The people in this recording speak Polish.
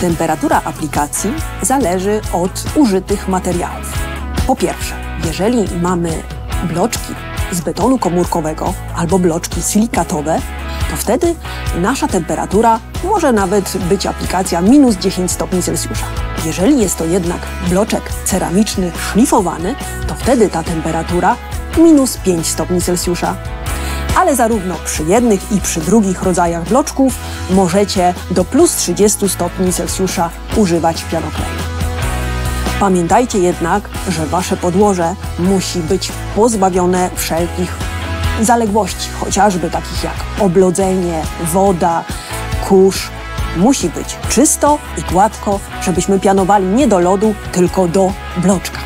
Temperatura aplikacji zależy od użytych materiałów. Po pierwsze, jeżeli mamy bloczki z betonu komórkowego albo bloczki silikatowe, to wtedy nasza temperatura może nawet być aplikacja minus 10 stopni Celsjusza. Jeżeli jest to jednak bloczek ceramiczny szlifowany, to wtedy ta temperatura minus 5 stopni Celsjusza. Ale zarówno przy jednych i przy drugich rodzajach bloczków możecie do plus 30 stopni Celsjusza używać pianokleju. Pamiętajcie jednak, że wasze podłoże musi być pozbawione wszelkich zaległości, chociażby takich jak oblodzenie, woda, kurz. Musi być czysto i gładko, żebyśmy pianowali nie do lodu, tylko do bloczka.